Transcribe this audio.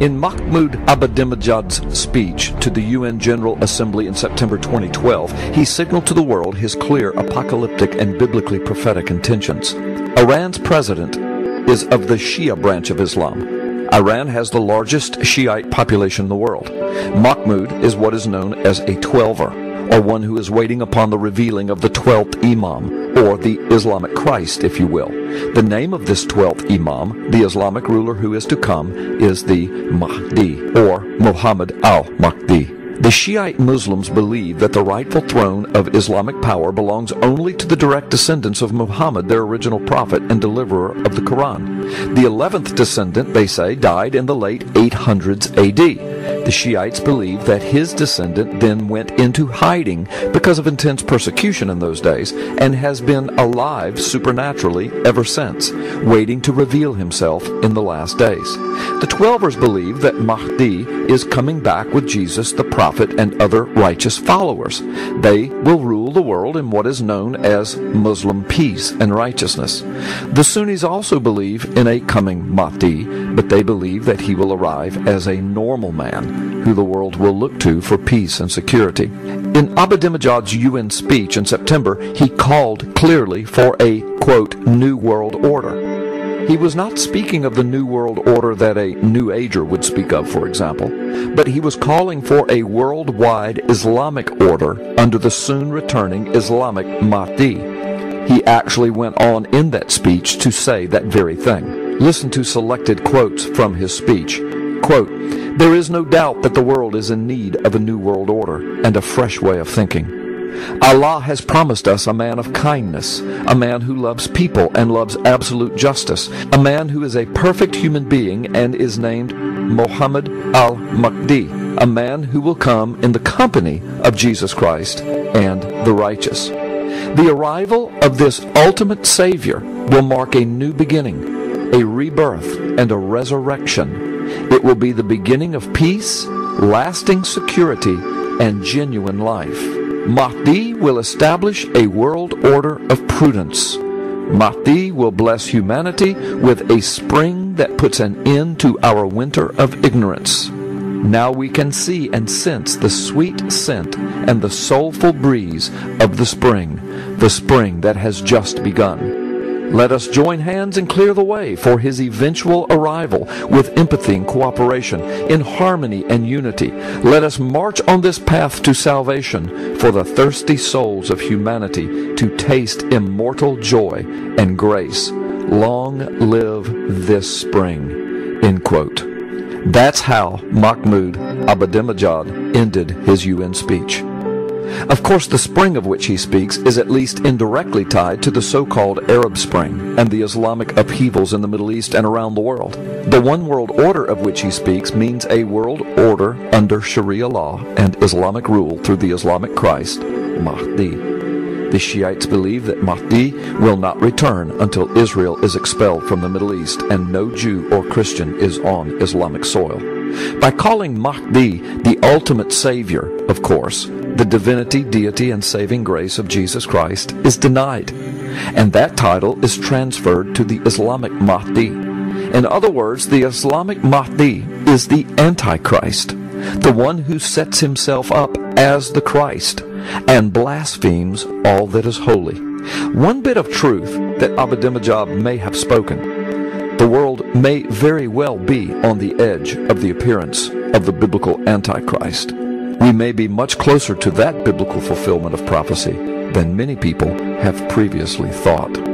In Mahmoud Ahmadinejad's speech to the UN General Assembly in September 2012, he signaled to the world his clear apocalyptic and biblically prophetic intentions. Iran's president is of the Shia branch of Islam. Iran has the largest Shiite population in the world. Mahmoud is what is known as a Twelver or one who is waiting upon the revealing of the twelfth Imam, or the Islamic Christ, if you will. The name of this twelfth Imam, the Islamic ruler who is to come, is the Mahdi, or Muhammad al-Mahdi. The Shiite Muslims believe that the rightful throne of Islamic power belongs only to the direct descendants of Muhammad, their original prophet and deliverer of the Quran. The 11th descendant, they say, died in the late 800s AD. The Shiites believe that his descendant then went into hiding because of intense persecution in those days and has been alive supernaturally ever since, waiting to reveal himself in the last days. The Twelvers believe that Mahdi is coming back with Jesus the prophet and other righteous followers. They will rule the world in what is known as Muslim peace and righteousness. The Sunnis also believe in a coming Mahdi, but they believe that he will arrive as a normal man who the world will look to for peace and security. In Ahmadinejad's UN speech in September, he called clearly for a, quote, new world order. He was not speaking of the New World Order that a New Ager would speak of, for example, but he was calling for a worldwide Islamic order under the soon returning Islamic Mahdi. He actually went on in that speech to say that very thing. Listen to selected quotes from his speech. Quote, There is no doubt that the world is in need of a new world order and a fresh way of thinking. Allah has promised us a man of kindness, a man who loves people and loves absolute justice, a man who is a perfect human being and is named Muhammad al-Mahdi, a man who will come in the company of Jesus Christ and the righteous. The arrival of this ultimate Savior will mark a new beginning, a rebirth, and a resurrection it will be the beginning of peace, lasting security, and genuine life. Mahdi will establish a world order of prudence. Mahdi will bless humanity with a spring that puts an end to our winter of ignorance. Now we can see and sense the sweet scent and the soulful breeze of the spring, the spring that has just begun. Let us join hands and clear the way for his eventual arrival with empathy and cooperation, in harmony and unity. Let us march on this path to salvation for the thirsty souls of humanity to taste immortal joy and grace. Long live this spring. End quote. That's how Mahmoud Ahmadinejad ended his UN speech. Of course, the spring of which he speaks is at least indirectly tied to the so-called Arab Spring and the Islamic upheavals in the Middle East and around the world. The one world order of which he speaks means a world order under Sharia law and Islamic rule through the Islamic Christ, Mahdi. The Shiites believe that Mahdi will not return until Israel is expelled from the Middle East and no Jew or Christian is on Islamic soil. By calling Mahdi the ultimate savior, of course, the divinity, deity, and saving grace of Jesus Christ is denied, and that title is transferred to the Islamic Mahdi. In other words, the Islamic Mahdi is the Antichrist, the one who sets himself up as the Christ and blasphemes all that is holy. One bit of truth that Ahmadinejad may have spoken. The world may very well be on the edge of the appearance of the biblical Antichrist we may be much closer to that biblical fulfillment of prophecy than many people have previously thought.